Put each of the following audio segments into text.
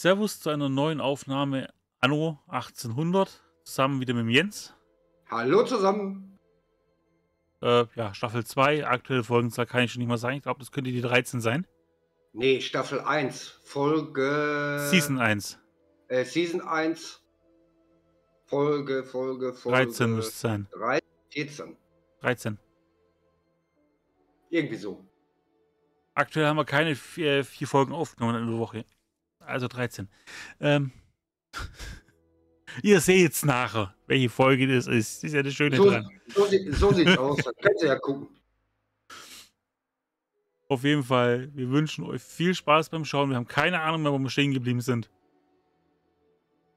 Servus zu einer neuen Aufnahme Anno 1800, zusammen wieder mit dem Jens. Hallo zusammen. Äh, ja, Staffel 2, aktuelle Folgenzahl kann ich schon nicht mal sagen. Ich glaube, das könnte die 13 sein. Nee, Staffel 1, Folge. Season 1. Äh, Season 1, Folge, Folge, Folge. 13 müsste es sein. 13, 14. 13. Irgendwie so. Aktuell haben wir keine vier, vier Folgen aufgenommen in der Woche. Also 13. Ähm, ihr seht es nachher, welche Folge das ist. Das ist ja das Schöne So, dran. so, sieht- so sieht's aus. Könnt ihr ja gucken. Auf jeden Fall, wir wünschen euch viel Spaß beim Schauen. Wir haben keine Ahnung mehr, wo wir stehen geblieben sind.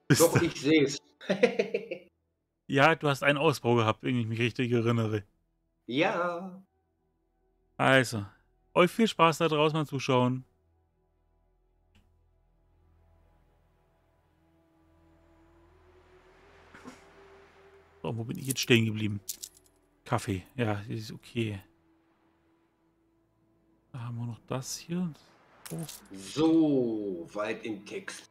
Bis Doch, da- ich sehe es. ja, du hast einen Ausbau gehabt, wenn ich mich richtig erinnere. ja. Also, euch viel Spaß da draußen beim Zuschauen. So, wo bin ich jetzt stehen geblieben? Kaffee, ja, ist okay. Da haben wir noch das hier. Oh, So weit im Text.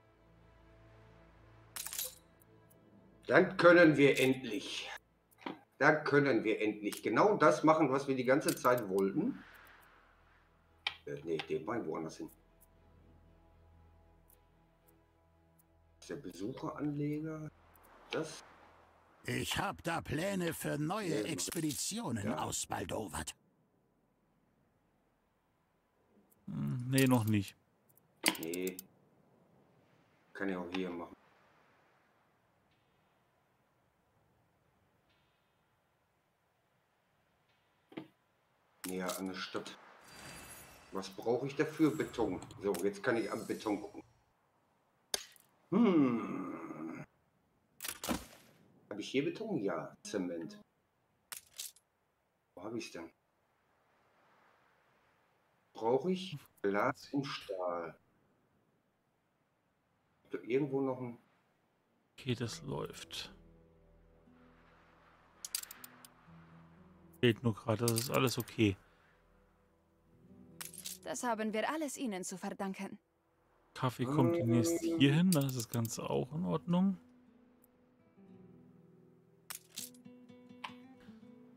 Dann können wir endlich. Dann können wir endlich genau das machen, was wir die ganze Zeit wollten. Äh, nee, den Wein woanders hin. Ist der Besucheranleger. Das. Ich hab da Pläne für neue Expeditionen ja. aus Baldowat. hm, nee, noch nicht. Nee. Kann ich auch hier machen. Näher an der Stadt. Was brauche ich dafür? Beton. So, jetzt kann ich am Beton gucken. Hm. Habe ich hier Beton? Ja. Zement. Wo habe ich es denn? Brauche ich Glas und Stahl. Habt ihr irgendwo noch ein. Okay, das läuft. Fehlt nur gerade, das ist alles okay. Das haben wir alles Ihnen zu verdanken. Kaffee kommt demnächst hier hin, dann ist das Ganze auch in Ordnung.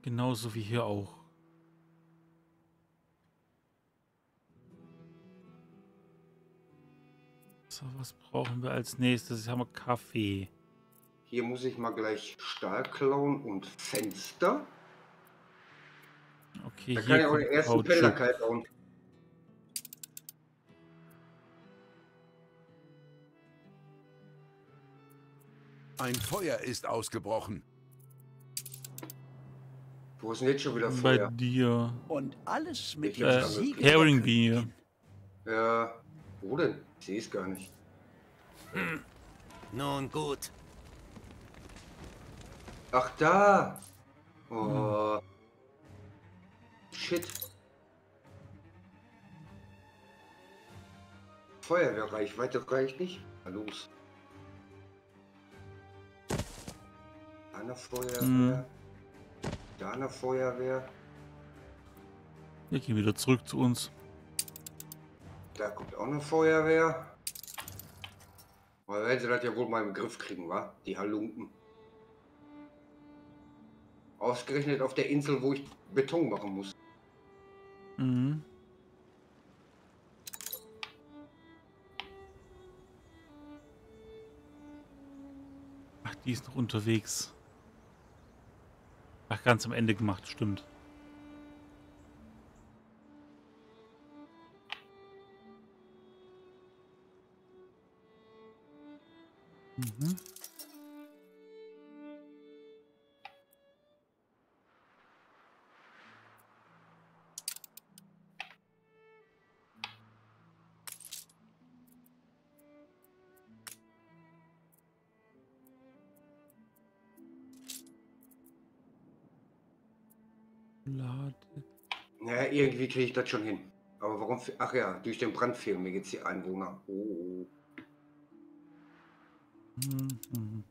Genauso wie hier auch. So, was brauchen wir als nächstes? Hier haben wir Kaffee. Hier muss ich mal gleich Stahl klauen und Fenster. Okay, Da kann hier ich auch den ersten. Pellerkalb bauen. Ein Feuer ist ausgebrochen. Wo ist denn jetzt schon wieder Bei Feuer? dir. Und alles mit Ich dem Äh, Siegel Herring der Bee. Königin. Ja. Wo denn? Ich sehe es gar nicht. Nun gut. Ach, da! Oh. Shit. Feuerwehrreichweite reicht nicht. Na los. Da eine Feuerwehr. Hm. Eine Feuerwehr. Wir gehen wieder zurück zu uns. Da kommt auch eine Feuerwehr. Aber werden sie das ja wohl mal im Griff kriegen, wa? Die Halunken. Ausgerechnet auf der Insel, wo ich Beton machen muss. Mhm. Ach, die ist noch unterwegs. Ach, ganz am Ende gemacht, stimmt. Mhm. Irgendwie kriege ich das schon hin. Aber warum? Ach ja, durch den Brand fehlen mir jetzt die Einwohner. Oh. Mhm.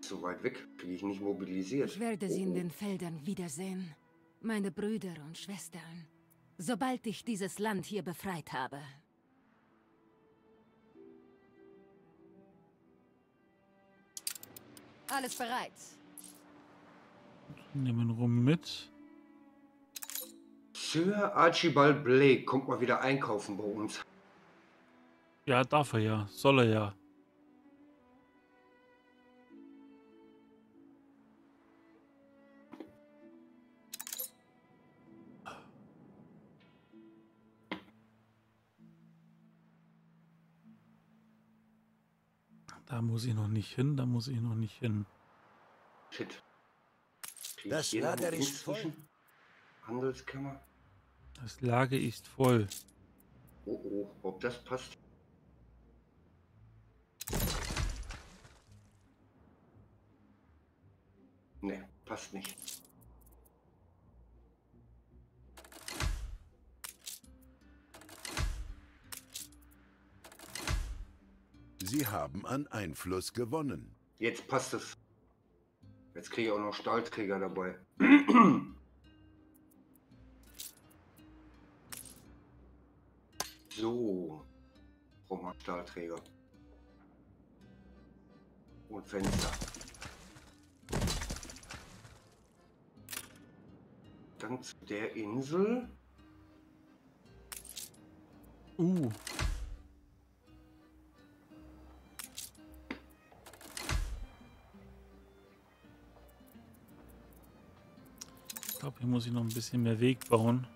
So, weit weg. Kriege ich nicht mobilisiert. Ich werde sie in Oh, oh. den Feldern wiedersehen. Meine Brüder und Schwestern. Sobald ich dieses Land hier befreit habe. Alles bereit. Nehmen wir rum mit. Sir Archibald Blake kommt mal wieder einkaufen bei uns. Ja, darf er ja. Soll er ja. Da muss ich noch nicht hin, da muss ich noch nicht hin. Shit. Krieg Das Lager ist voll. Handelskammer. Das Lager ist voll. Oh oh, ob das passt? Ne, passt nicht. Sie haben an Einfluss gewonnen. Jetzt passt es. Jetzt kriege ich auch noch Stahlträger dabei. so. Brauchen wir Stahlträger. Und Fenster. Dann zu der Insel. Uh. Glaube, hier muss ich noch ein bisschen mehr Weg bauen.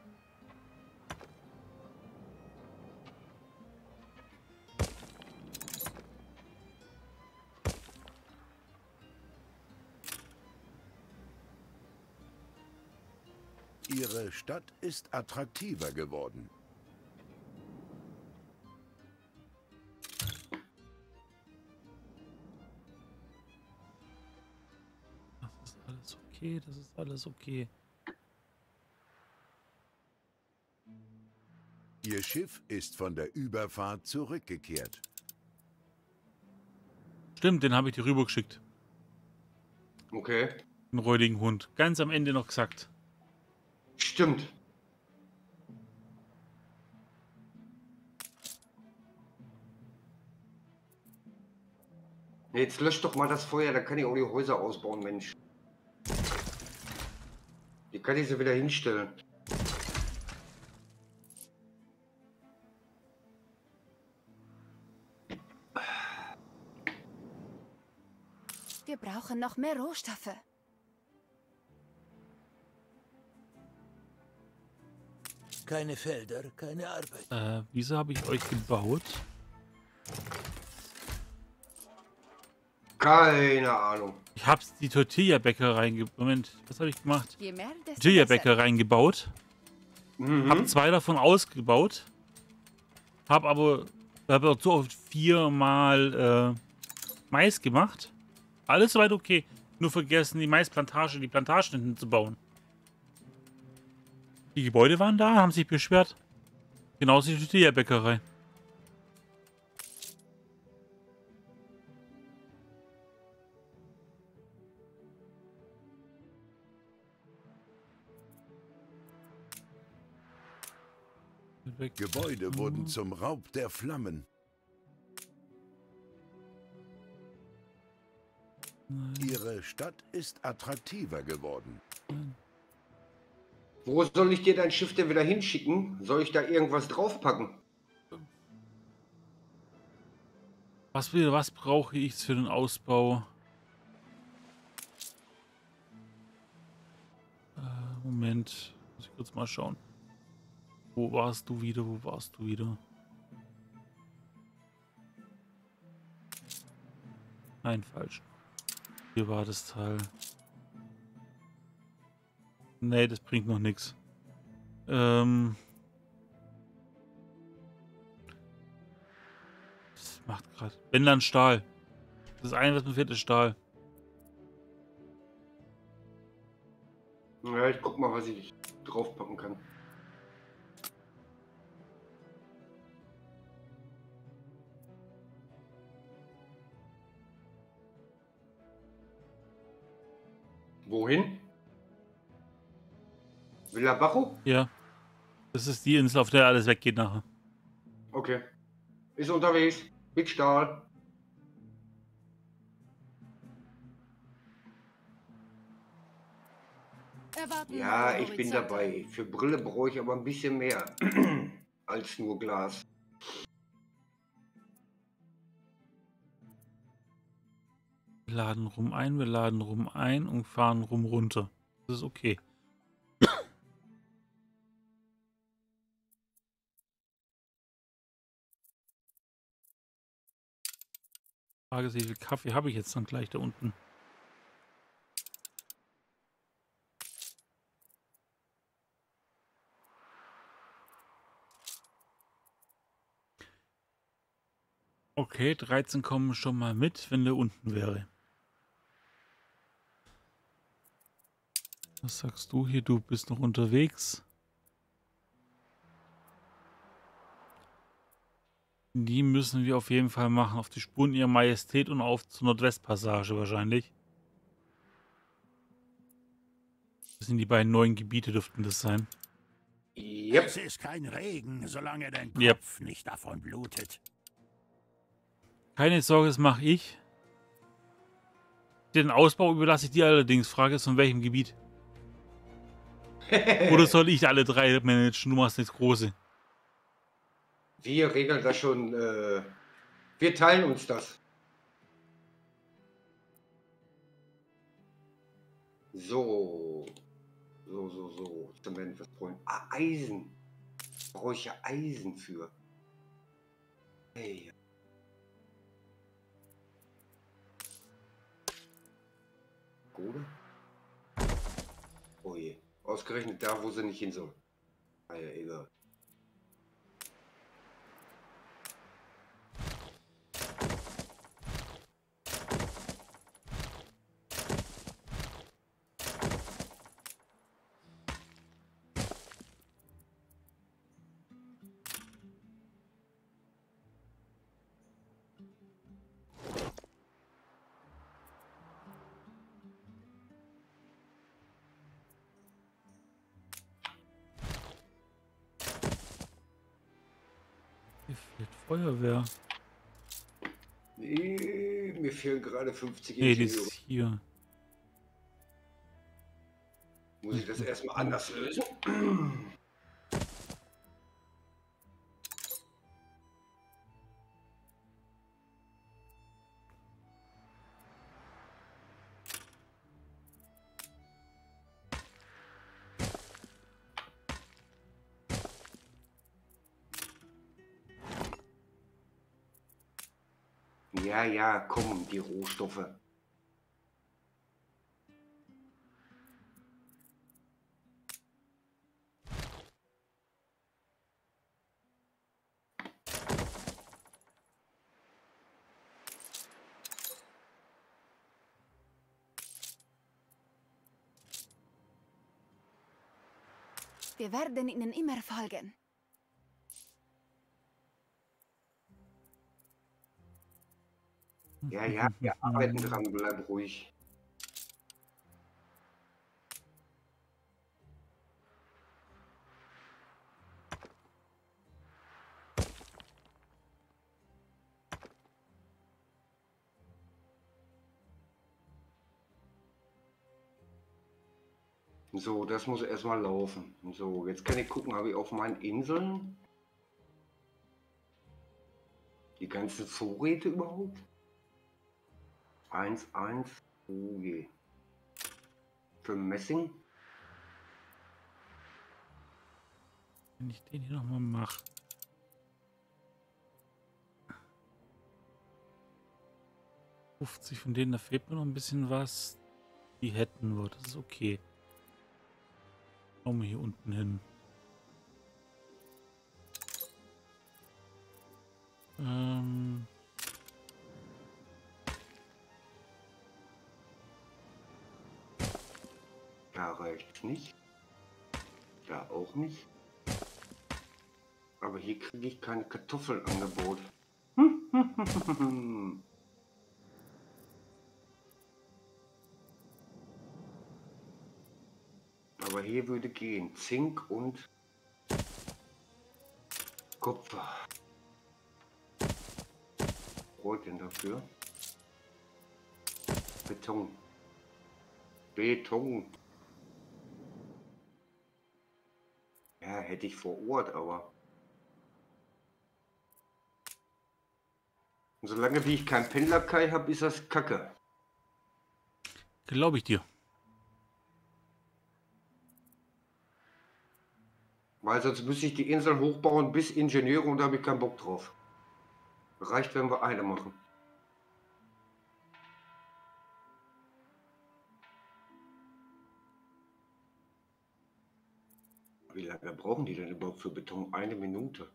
Ihre Stadt ist attraktiver geworden. Das ist alles okay, das ist alles okay. Ihr Schiff ist von der Überfahrt zurückgekehrt. Stimmt, den habe ich dir rübergeschickt. Okay. Den räudigen Hund. Ganz am Ende noch gesagt. Stimmt. Jetzt löscht doch mal das Feuer, da kann ich auch die Häuser ausbauen, Mensch. Die kann ich sie wieder hinstellen. Brauchen noch mehr Rohstoffe. Keine Felder, keine Arbeit. Äh, wieso habe ich euch gebaut? Keine Ahnung. Ich habe die Tortilla-Bäcker reingebaut. Moment, was habe ich gemacht? Je mehr, desto besser. Tortilla-Bäcker reingebaut. Mhm. Hab zwei davon ausgebaut. Hab aber, hab auch so oft viermal äh, Mais gemacht. Alles soweit okay. Nur vergessen, die Maisplantage, die Plantagen hinten zu bauen. Die Gebäude waren da, haben sich beschwert. Genauso die Tortilla-Bäckerei. Weg. Gebäude wurden zum Raub der Flammen. Ihre Stadt ist attraktiver geworden. Wo soll ich dir dein Schiff denn wieder hinschicken? Soll ich da irgendwas draufpacken? Was, will, was brauche ich für den Ausbau? Äh, Moment. Muss ich kurz mal schauen. Wo warst du wieder? Wo warst du wieder? Nein, falsch. War das Teil. Nee, das bringt noch nichts. Ähm. Das macht gerade. Wenn dann Stahl. Das eine, was mir fehlt, ist Stahl. Ja, ich guck mal, was ich draufpacken kann. Wohin? Villa Bajo? Ja. Das ist die Insel, auf der alles weggeht nachher. Okay. Ist unterwegs. Mit Stahl. Erwarten Ja, ich bin dabei. Für Brille brauche ich aber ein bisschen mehr als nur Glas. Laden rum ein, wir laden rum ein und fahren rum runter. Das ist okay. Frage ist, wie viel Kaffee habe ich jetzt dann gleich da unten? Okay, 13 kommen schon mal mit, wenn der unten wäre. Was sagst du hier? Du bist noch unterwegs. Die müssen wir auf jeden Fall machen. Auf die Spuren ihrer Majestät und auf zur Nordwestpassage wahrscheinlich. Das sind die beiden neuen Gebiete, dürften das sein. Yep. Es ist kein Regen, solange dein Yep. Kopf nicht davon blutet. Keine Sorge, das mache ich. Den Ausbau überlasse ich dir allerdings. Frage ist, von welchem Gebiet? Oder soll ich alle drei managen? Du machst das Große. Wir regeln das schon. Äh, wir teilen uns das. So. So, so, so. Zement, was brauchen Ah, Eisen. Brauche ich ja Eisen für. Hey. Kohle? Oh je. Ausgerechnet da, wo sie nicht hin soll. Ah ja, egal. Hier fehlt Feuerwehr. Nee, mir fehlen gerade 50 Nee, die ist hier. Muss ich das erstmal anders lösen? Ja, ja, komm, die Rohstoffe. Wir werden ihnen immer folgen. Ja, ja, wir arbeiten dran, bleib ruhig. So, das muss erstmal laufen. So, jetzt kann ich gucken, habe ich auf meinen Inseln die ganzen Vorräte überhaupt? 1, 1, oh je. Für Messing? Wenn ich den hier nochmal mache. von denen, da fehlt mir noch ein bisschen was. Die hätten wir, das ist okay. Schauen wir hier unten hin. Ähm, Da reicht's nicht. Da auch nicht. Aber hier kriege ich keine Kartoffelangebot. aber hier würde gehen. Zink und Kupfer. Brot denn dafür? Beton. Beton. Ja, hätte ich vor Ort, aber. Und solange wie ich kein Pendlerkai habe, ist das Kacke. Glaube ich dir. Weil sonst müsste ich die Insel hochbauen bis Ingenieure und da habe ich keinen Bock drauf. Reicht, wenn wir eine machen. Wie lange brauchen die denn überhaupt für Beton? Eine Minute.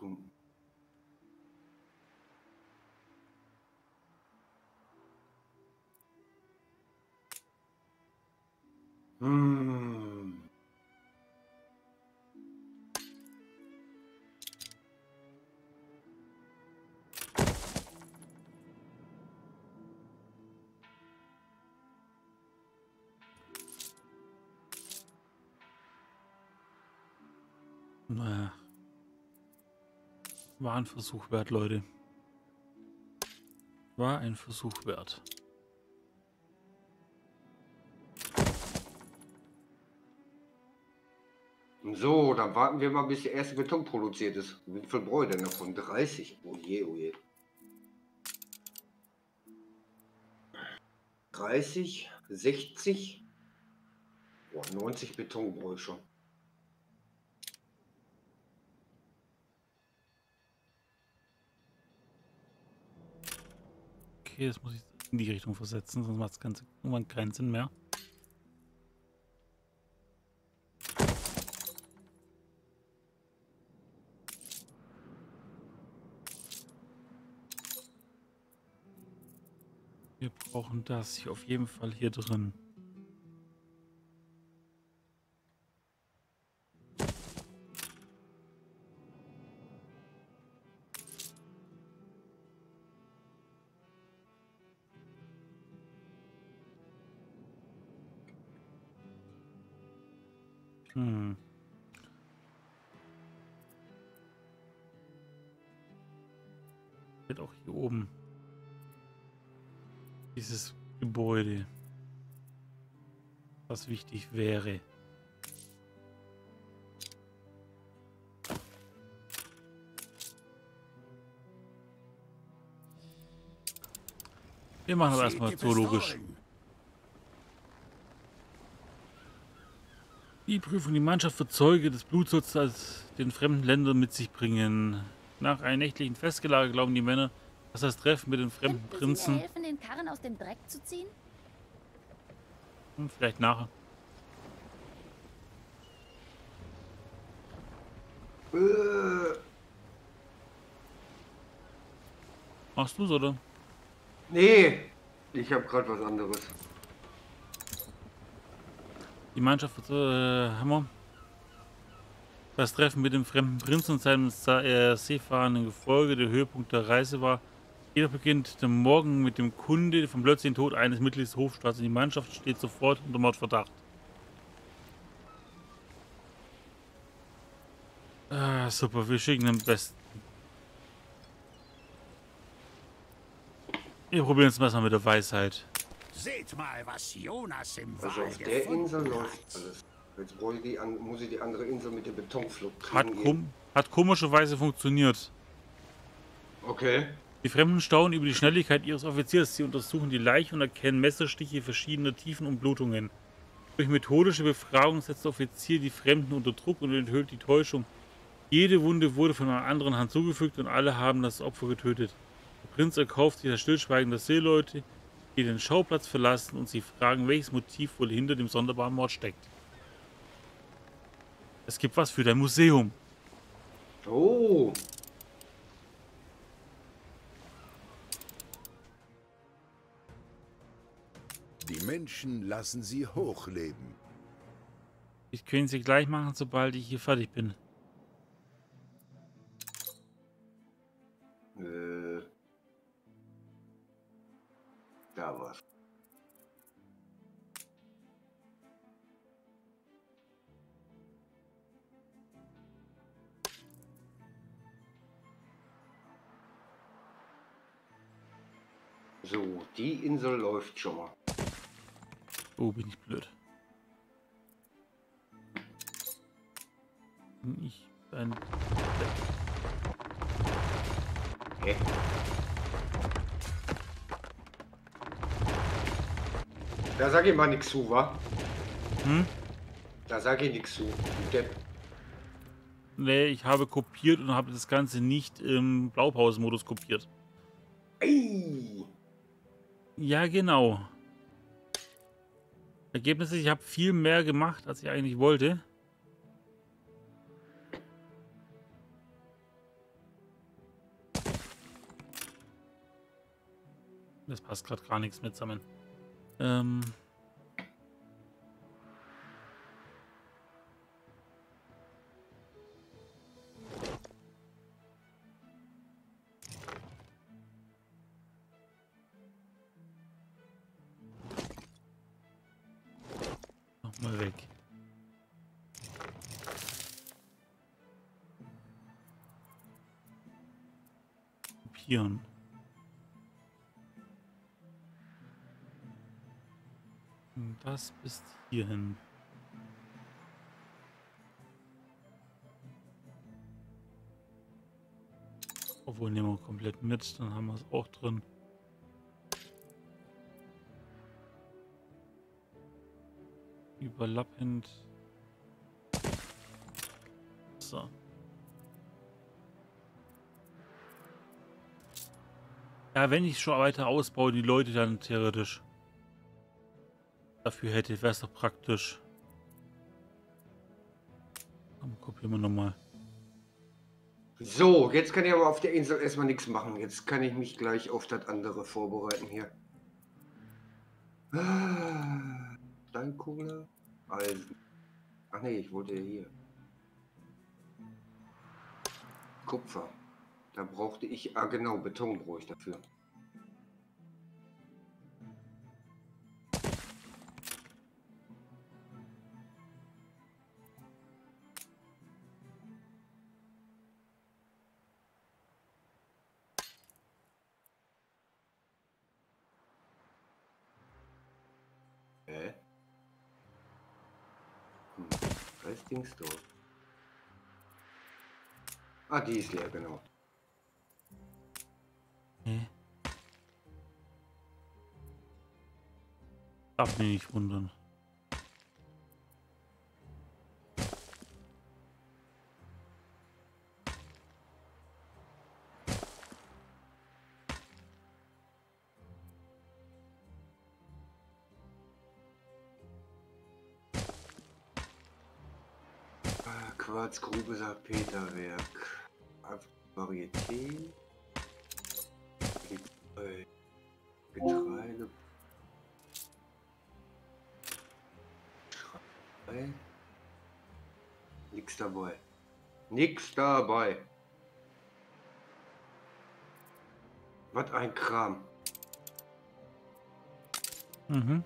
Hm. Hm. Naja. War ein Versuch wert, Leute. War ein Versuch wert. So, dann warten wir mal, bis der erste Beton produziert ist. Wie viel brauche ich denn davon? 30? Oh je, oh je. 30, 60, Boah, 90 Beton brauche ich schon. Okay, das muss ich in die Richtung versetzen, sonst macht es ganz irgendwann keinen Sinn mehr. Wir brauchen das hier auf jeden Fall hier drin. Hm. Wird auch hier oben. Dieses Gebäude. Was wichtig wäre. Wir machen aber erstmal zoologisch. Die Prüfung. Die Mannschaft wird Zeuge des Blutzugs aus den fremden Ländern mit sich bringen. Nach einem nächtlichen Festgelage glauben die Männer, dass das Treffen mit den fremden Könnten Sie mir Prinzen... helfen, den Karren aus dem Dreck zu ziehen? Hm, vielleicht nachher. Äh, Machst du's, oder? nee, ich habe gerade was anderes. Die Mannschaft wird äh, Hammer. Das Treffen mit dem fremden Prinzen und seinem äh, seefahrenden Gefolge der Höhepunkt der Reise war. Jeder beginnt der Morgen mit dem Kunde vom plötzlichen Tod eines Mitglieds des Hofstaats. Die Mannschaft steht sofort unter Mordverdacht. Ah, super, wir schicken den Besten. Wir probieren es mal mit der Weisheit. Seht mal, was Jonas im Also Wal auf der Insel hat. läuft alles. Jetzt ich die muss ich die andere Insel mit dem Betonflug Hat, kriegen. kom hat komischerweise funktioniert. Okay. Die Fremden staunen über die Schnelligkeit ihres Offiziers. Sie untersuchen die Leiche und erkennen Messerstiche verschiedener Tiefen und Blutungen. Durch methodische Befragung setzt der Offizier die Fremden unter Druck und enthüllt die Täuschung. Jede Wunde wurde von einer anderen Hand zugefügt und alle haben das Opfer getötet. Der Prinz erkauft sich das Stillschweigen der Seeleute, die den Schauplatz verlassen und sie fragen, welches Motiv wohl hinter dem sonderbaren Mord steckt. Es gibt was für dein Museum. Oh. Die Menschen lassen sie hochleben. Ich können sie gleich machen, sobald ich hier fertig bin. Äh. K war. So, die Insel läuft schon mal. Oh, bin ich blöd. Bin ich ein... Hä? Da sag ich mal nix zu, wa? Hm? Da sag ich nix zu. Depp. Nee, ich habe kopiert und habe das Ganze nicht im Blaupausenmodus kopiert. Ey! Ja, genau. Ergebnis ist, ich habe viel mehr gemacht, als ich eigentlich wollte. Das passt gerade gar nichts mit zusammen. Ähm. Nochmal weg. Kopieren. Das bis hierhin. Obwohl nehmen wir komplett mit, dann haben wir es auch drin. Überlappend. So. Ja, wenn ich schon weiter ausbaue, die Leute dann theoretisch dafür hätte, wäre es doch praktisch. Komm, kopieren wir nochmal. So, jetzt kann ich aber auf der Insel erstmal nichts machen. Jetzt kann ich mich gleich auf das andere vorbereiten hier. Ah, Steinkohle, Eisen. Ach nee, ich wollte hier. Kupfer. Da brauchte ich, ah genau, Beton brauche ich dafür. Dings dort. Ah, die ist leer, genau. Hä? Darf mich nicht wundern. Quarzgrube, Salpeterwerk. Ah, Varieté. Getreide. Getreide. Schrei. Nix dabei. Nix dabei. Was ein Kram. Mhm.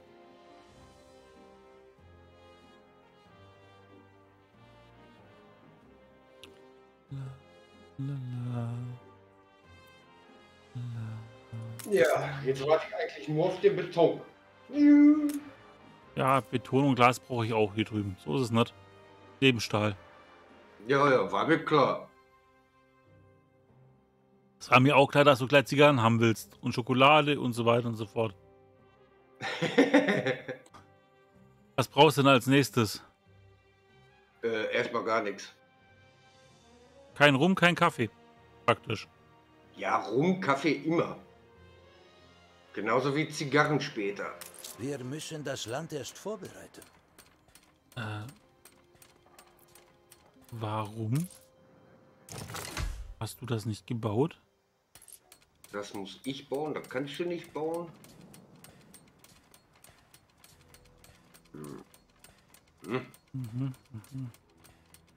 Ja, jetzt warte ich eigentlich nur auf den Beton. Ja, Beton und Glas brauche ich auch hier drüben. So ist es nicht. Neben Stahl. Ja, ja, war mir klar. Es war mir auch klar, dass du gleich Zigarren haben willst. Und Schokolade und so weiter und so fort. Was brauchst du denn als nächstes? äh, erstmal gar nichts. Kein Rum, kein Kaffee. Praktisch. Ja, Rum, Kaffee immer. Genauso wie Zigarren später. Wir müssen das Land erst vorbereiten. Äh, warum? Hast du das nicht gebaut? Das muss ich bauen, das kannst du nicht bauen. Hm. Hm. Mhm.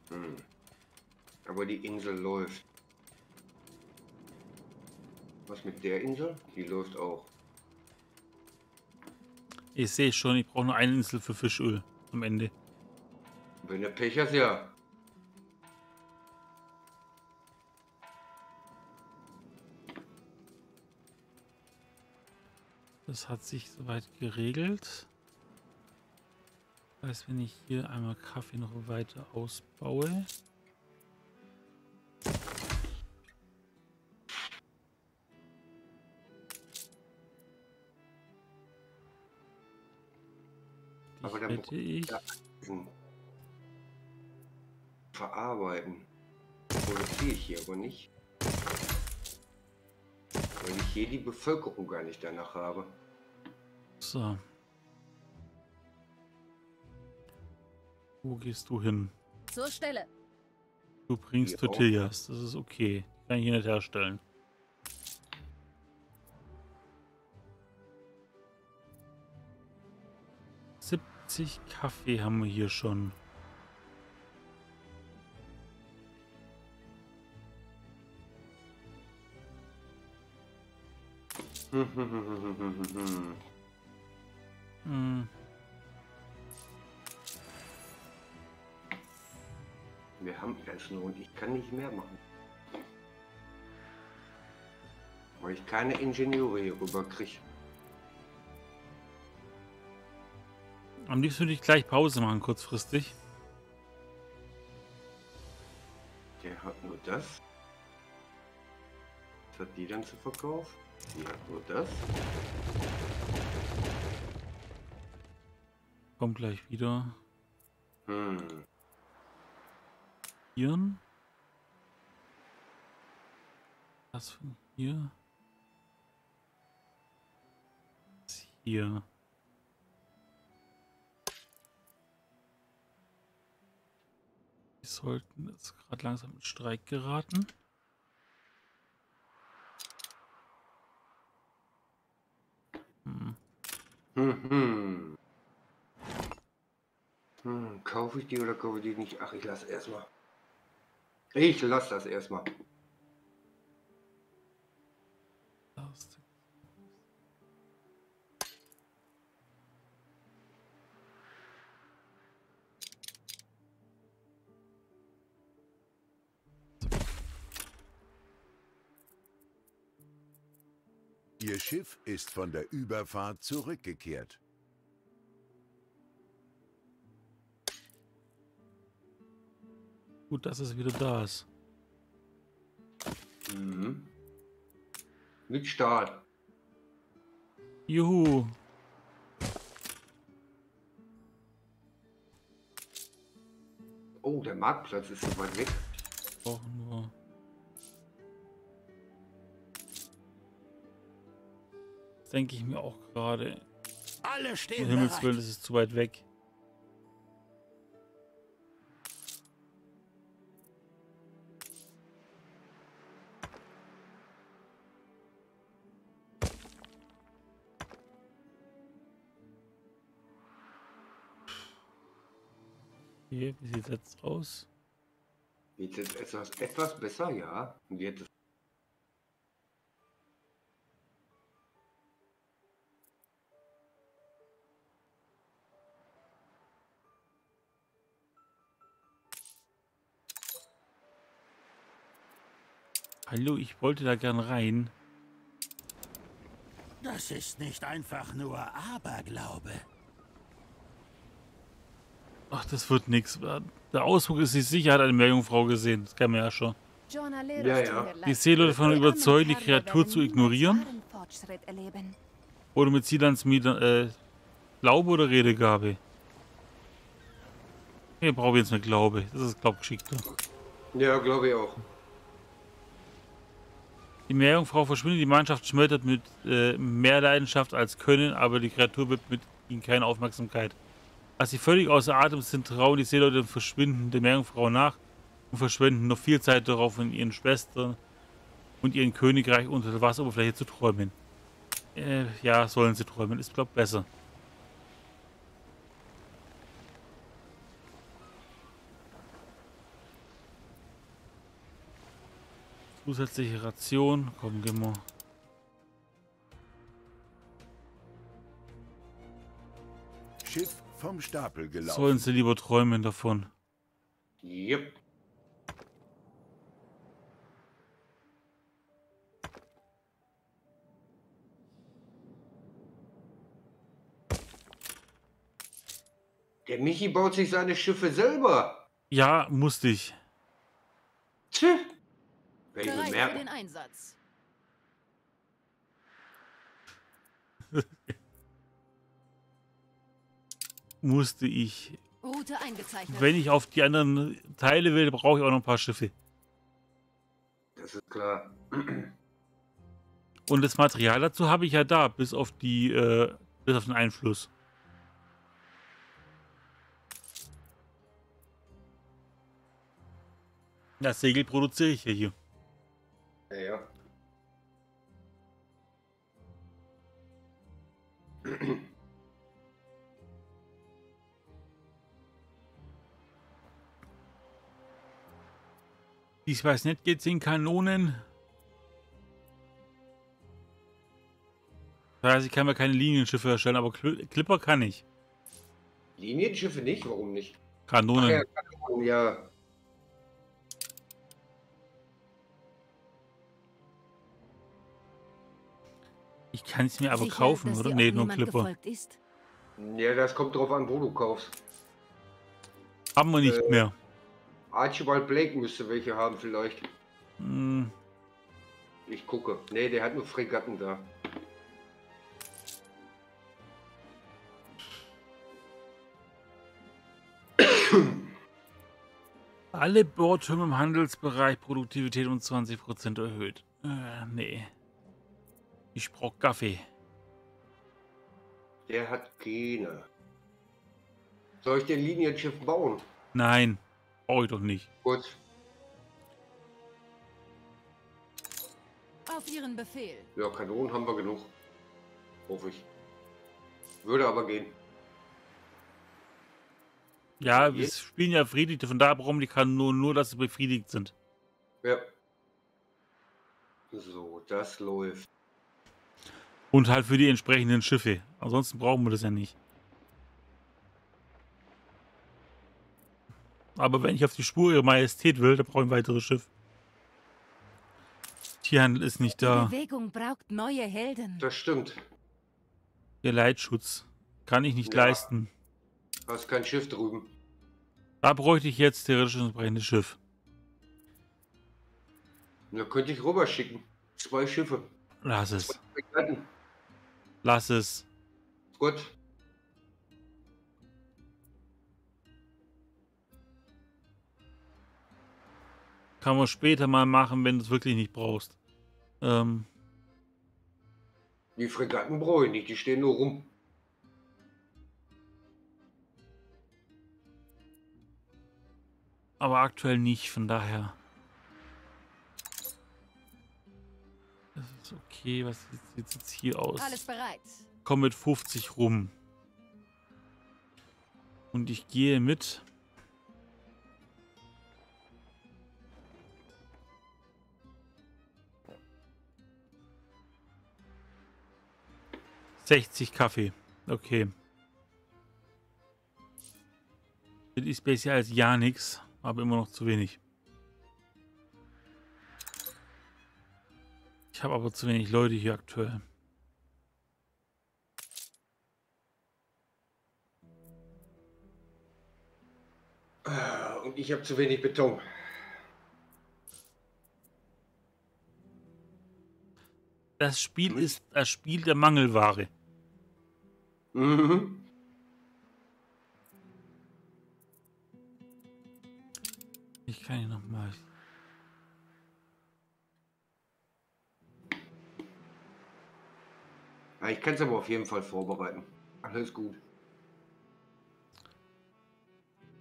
Hm. Aber die Insel läuft. Was mit der Insel? Die läuft auch. Ich sehe schon, ich brauche nur eine Insel für Fischöl am Ende. Wenn du Pech hast, ja. Das hat sich soweit geregelt. Das heißt, wenn ich hier einmal Kaffee noch weiter ausbaue. Hätte ich. Verarbeiten. Produziere ich hier aber nicht. Weil ich hier die Bevölkerung gar nicht danach habe. So. Wo gehst du hin? Zur Stelle. Du bringst. Tortillas. Das ist okay. Kann ich hier nicht herstellen. Siebzig Kaffee haben wir hier schon. Hm. Wir haben nur und ich kann nicht mehr machen. Weil ich keine Ingenieure hier rüber Am liebsten würde ich gleich Pause machen, kurzfristig. Der hat nur das. Was hat die dann zu verkaufen? Die hat nur das. Kommt gleich wieder. Hm. Hier. Das von hier. Das hier. Sollten jetzt gerade langsam in Streik geraten. Hm. Hm, hm. Hm, kaufe ich die oder kaufe ich die nicht? Ach, ich lasse erstmal. Ich lasse das erstmal. Ihr Schiff ist von der Überfahrt zurückgekehrt. Gut, dass es wieder da ist. Mhm. Mit Stahl. Juhu. Oh, der Marktplatz ist so weit weg. Brauchen wir. Denke ich mir auch gerade. Alle Um stehen Himmels bereit. Willen, das ist zu weit weg. Okay, wie sieht jetzt aus? Jetzt ist etwas, etwas besser, ja. Und jetzt Hallo, ich wollte da gern rein. Das ist nicht einfach nur Aberglaube. Ach, das wird nichts. Der Ausdruck ist die Sicherheit eine Meerjungfrau gesehen. Das kennen wir ja schon. Ja, ja. Die. Seeleute davon überzeugen, die Kreatur zu ignorieren. Oder mit Silans äh, Glaube oder Redegabe? Hier brauche ich jetzt eine Glaube. Das ist glaubgeschickter. Ja, glaube ich auch. Die Meerjungfrau verschwindet, die Mannschaft schmettert mit äh, mehr Leidenschaft als Können, aber die Kreatur wird mit ihnen keine Aufmerksamkeit. Als sie völlig außer Atem sind, trauen die Seeleute dem Verschwinden der Meerjungfrau nach und verschwenden noch viel Zeit darauf, von ihren Schwestern und ihrem Königreich unter der Wasseroberfläche zu träumen. Äh, ja, sollen sie träumen, ist glaub besser. Zusätzliche Ration. Komm, geh mal. Schiff vom Stapel gelaufen. Sollen sie lieber träumen davon. Yep. Der Michi baut sich seine Schiffe selber. Ja, musste ich. Tschüss. Werde ich mir merken. den Einsatz. Musste ich. Route eingezeichnet. Wenn ich auf die anderen Teile will, brauche ich auch noch ein paar Schiffe. Das ist klar. Und das Material dazu habe ich ja da, bis auf die, äh, bis auf den Einfluss. Das Segel produziere ich ja hier. Ja, ja. Ich weiß nicht, geht's in Kanonen? Das heißt, ich kann mir keine Linienschiffe erstellen, aber Cl Clipper kann ich. Linienschiffe nicht? Warum nicht? Kanonen. Ach ja, Kanonen, ja. Ich kann es mir aber Sicher, kaufen, oder? Nee, nur Clipper. Ja, das kommt drauf an, wo du kaufst. Haben wir nicht Äh, mehr. Archibald Blake müsste welche haben vielleicht. Hm, Ich gucke. Nee, der hat nur Fregatten da. alle Bordtürme im Handelsbereich Produktivität um 20% erhöht. Äh, nee. Ich brauch Kaffee. Der hat keine. Soll ich den Linienschiff bauen? Nein, brauche ich doch nicht. Gut. Auf Ihren Befehl. Ja, Kanonen haben wir genug. Hoffe ich. Würde aber gehen. Ja, wir Jetzt? spielen ja friedlich, von daher brauchen die Kanonen nur, dass sie befriedigt sind. Ja. So, das läuft. Und halt für die entsprechenden Schiffe. Ansonsten brauchen wir das ja nicht. Aber wenn ich auf die Spur ihrer Majestät will, dann brauche ich ein weiteres Schiff. Tierhandel ist nicht Die da. Bewegung braucht neue Helden. Das stimmt. Der Leitschutz kann ich nicht Ja. leisten. Hast kein Schiff drüben. Da bräuchte ich jetzt theoretisch ein entsprechendes Schiff. Da könnte ich rüber schicken. Zwei Schiffe. Lass es. Fregatten. Lass es. Gut. Kann man später mal machen, wenn du es wirklich nicht brauchst. Ähm, Die Fregatten brauche ich nicht, die stehen nur rum. aber aktuell nicht, von daher. Das ist okay. Was sieht es jetzt hier aus? Alles bereit. Komm mit 50 rum. Und ich gehe mit. Sechzig Kaffee. Okay. Das ist besser als ja nix, aber immer noch zu wenig. Ich habe aber zu wenig Leute hier aktuell. Ah, Und ich habe zu wenig Beton. Das Spiel ist das Spiel der Mangelware. Mhm. Ich kann hier nochmal. Ja, ich kann es aber auf jeden Fall vorbereiten. Alles gut.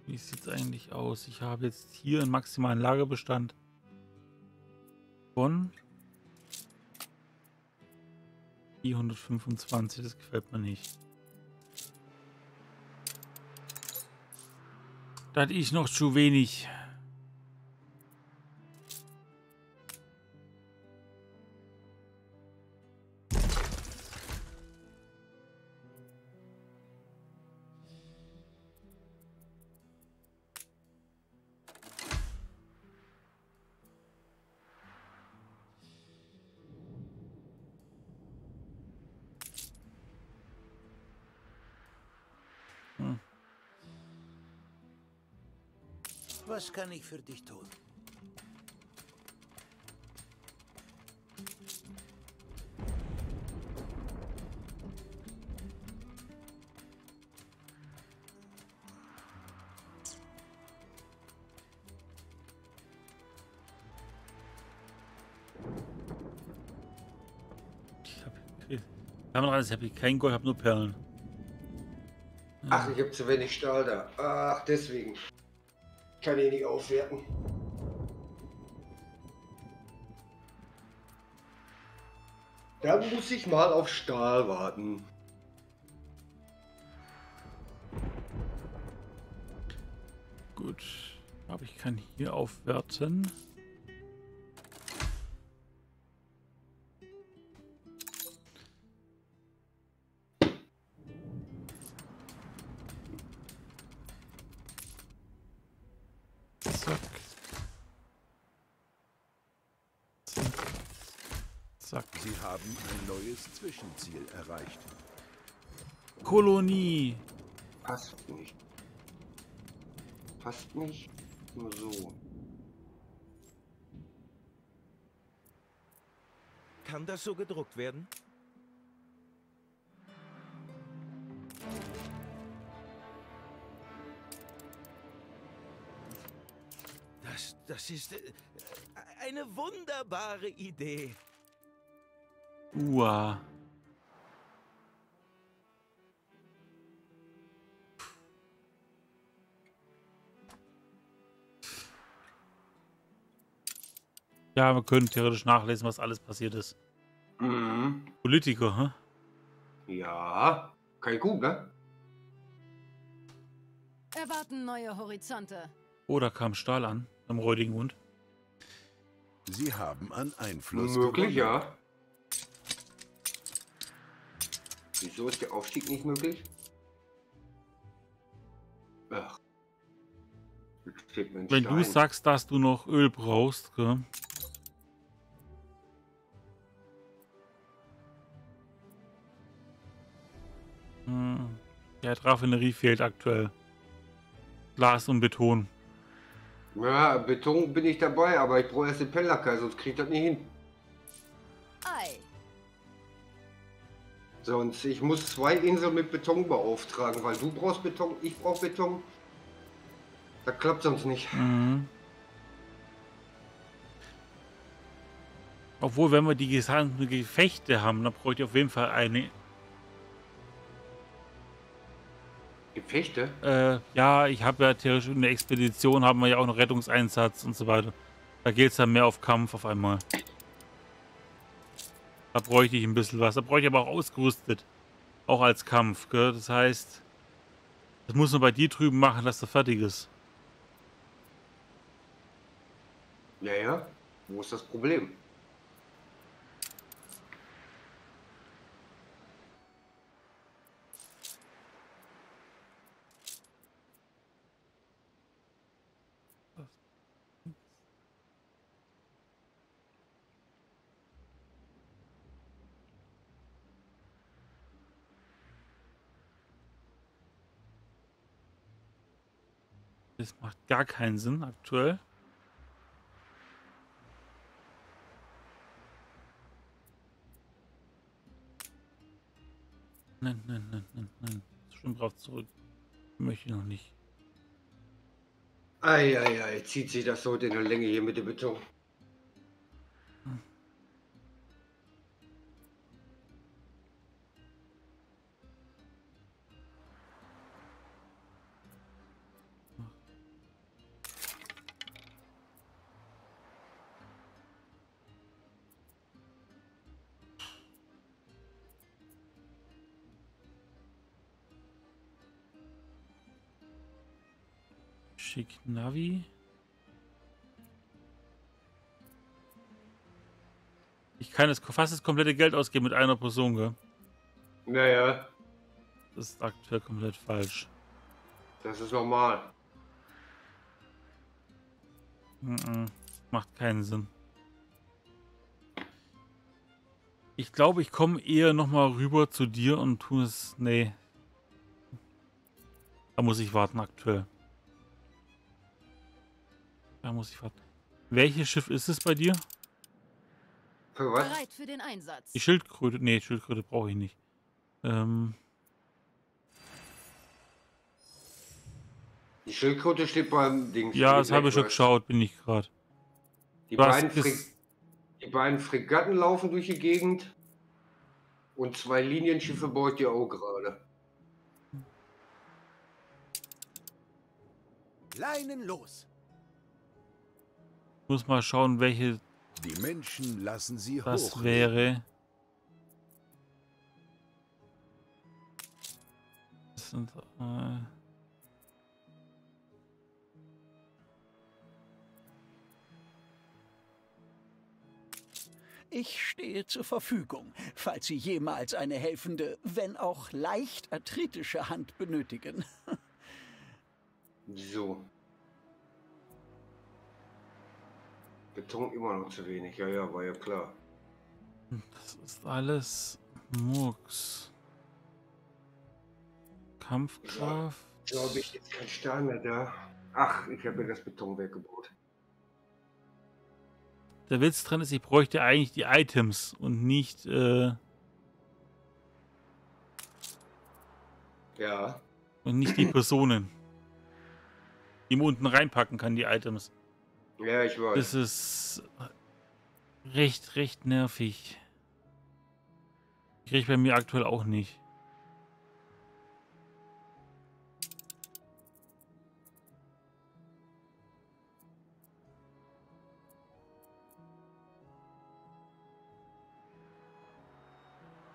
Wie sieht es eigentlich aus? Ich habe jetzt hier einen maximalen Lagerbestand von 425. Das gefällt mir nicht. Das ist noch zu wenig. Was kann ich für dich tun? Ich hab, Kamera ist happy. Kein Gold, hab nur Perlen. Ach, ich habe zu wenig Stahl da. Ach, deswegen. Kann ich nicht aufwerten. Da muss ich mal auf Stahl warten. Gut. Aber ich kann hier aufwerten. Zwischenziel erreicht. Kolonie. Passt nicht. Passt nicht. Nur so. Kann das so gedruckt werden? Das, das ist äh, eine wunderbare Idee. Ua. Ja, wir können theoretisch nachlesen, was alles passiert ist. Mhm. Politiker, hä? Ja. Kein gut, ne? Erwarten neue Horizonte. Oh, da kam Stahl an, am räudigen Hund. Sie haben an Einfluss Möglich, gewonnen. ja. Wieso ist der Aufstieg nicht möglich? Ach. Wenn du sagst, dass du noch Öl brauchst, gell? Ja, Raffinerie fehlt aktuell. Glas und Beton. Ja, Beton bin ich dabei, aber ich brauche erst den Pellerkai, sonst krieg ich das nicht hin. Ei. Sonst, ich muss zwei Inseln mit Beton beauftragen, weil du brauchst Beton, ich brauche Beton. Das klappt sonst nicht. Mhm. Obwohl, wenn wir die gesamten Gefechte haben, dann bräuchte ich auf jeden Fall eine. Gefechte? Äh, ja, ich habe ja theoretisch in der Expedition haben wir ja auch noch Rettungseinsatz und so weiter. Da geht es dann mehr auf Kampf auf einmal. Da bräuchte ich ein bisschen was. Da bräuchte ich aber auch ausgerüstet. Auch als Kampf, gell? Das heißt, das muss man bei dir drüben machen, dass er fertig ist. Ja, ja. Wo ist das Problem? Das macht gar keinen Sinn aktuell. Nein, nein, nein, nein, nein. Schon drauf zurück. Möchte ich noch nicht. Eieiei, zieht sich das heute in der Länge hier mit dem Beton. Schick Navi. Ich kann jetzt fast das komplette Geld ausgeben mit einer Person, gell? Naja, Das ist aktuell komplett falsch. das ist normal. Mhm. Macht keinen Sinn. Ich glaube, ich komme eher noch mal rüber zu dir und tu es. Nee. Da muss ich warten aktuell. Da muss ich warten. Welches Schiff ist es bei dir? Für was? Bereit für den Einsatz. Die Schildkröte. Nee, Schildkröte brauche ich nicht. Ähm, Die Schildkröte steht beim Ding. ja, das habe ich schon geschaut, bin ich gerade. Die die beiden Fregatten laufen durch die Gegend. Und zwei Linienschiffe baut ihr auch gerade. Leinen los. Ich muss mal schauen, welche Die Menschen lassen sie das hoch. wäre. Das sind, äh, Ich stehe zur Verfügung, falls Sie jemals eine helfende, wenn auch leicht arthritische Hand benötigen. So. Beton immer noch zu wenig. Ja, ja, war ja klar. das ist alles Murks. Kampfkraft. Glaube ich, ist kein Stahl mehr da. Ach, ich habe ja das Beton weggebaut. Der Witz dran ist, ich bräuchte eigentlich die Items und nicht, äh, Ja. und nicht die Personen. Die man unten reinpacken kann, die Items. Ja, ich weiß. Das ist recht, recht nervig. Kriege ich bei mir aktuell auch nicht.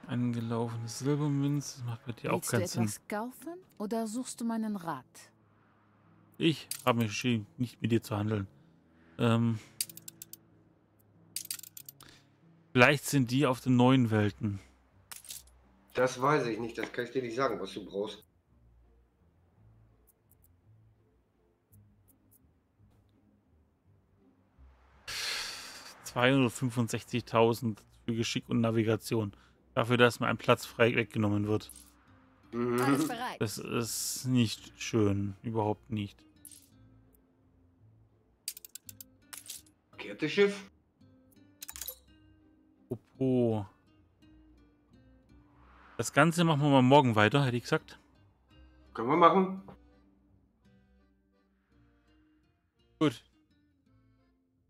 Angelaufene Silbermünze, das macht bei dir auch Willst du keinen Sinn. etwas kaufen oder suchst du meinen Rat? Ich habe mich entschieden, nicht mit dir zu handeln. Ähm, vielleicht sind die auf den neuen Welten. Das weiß ich nicht. Das kann ich dir nicht sagen, was du brauchst. ...265.000 für Geschick und Navigation. Dafür, dass mir ein Platz frei weggenommen wird. Alles Mhm. bereit. Das ist nicht schön. Überhaupt nicht. Verkehrtes Schiff. Apropos. Das Ganze machen wir mal morgen weiter, hätte ich gesagt. Können wir machen. Gut.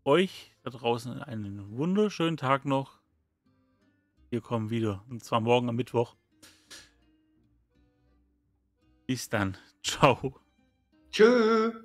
Euch da draußen einen wunderschönen Tag noch. Wir kommen wieder. Und zwar morgen am Mittwoch. Bis dann. Ciao. Tschüss.